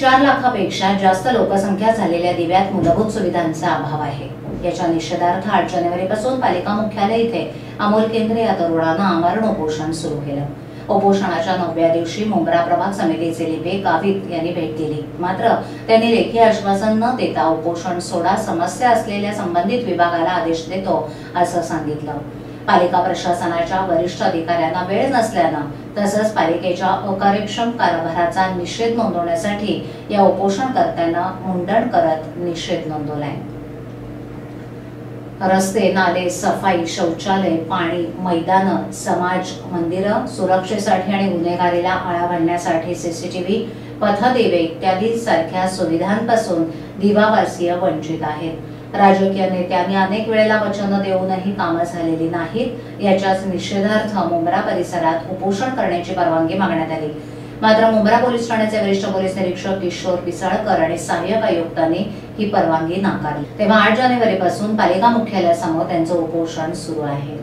चार लाखापेक्षा जास्त लोकसंख्या झालेल्या दिव्यात मूलभूत सुविधांचा अभाव आहे. याच्या निषेधार्थ आठ जानेवारीपासून पालिका मुख्यालय इथे अमोल केंद्रे या तरुणानं आमरण उपोषण सुरू केलं. उपोषणाच्या नवव्या दिवशी मुंब्रा प्रभाग समितीचे लिपे गावित यांनी भेट दिली. मात्र त्यांनी लेखी आश्वासन न देता उपोषण सोडा समस्या असलेल्या संबंधित विभागाला आदेश देतो असं सांगितलं. पालिका प्रशासनाच्या वरिष्ठ अधिकाऱ्यांना वेळ नसल्यानं तसंच पालिकेच्या अकार्यक्षम कारभाराचा निषेध नोंदवण्यासाठी या उपोषणकर्त्यांना मुंडण करत निषेध नोंदवलाय. रस्ते नाले सफाई शौचालय पाणी मैदानं समाज मंदिरं सुरक्षेसाठी आणि गुन्हेगारीला आळा घालण्यासाठी सीसीटीव्ही पथदेवे इत्यादी सारख्या सुविधांपासून दिवावासीय वंचित आहेत. राजकीय नेत्यांनी अनेक वेळेला वचनं देऊनही कामं झालेली नाहीत. याच्याच निषेधार्थ मुंब्रा परिसरात उपोषण करण्याची परवानगी मागण्यात आली. मात्र मुंब्रा पोलीस ठाण्याचे वरिष्ठ पोलीस निरीक्षक किशोर पिसाळकर आणि सहाय्यक आयुक्तांनी ही परवानगी नाकारली. तेव्हा आठ जानेवारीपासून पालिका मुख्यालयासमोर त्यांचं उपोषण सुरू आहे.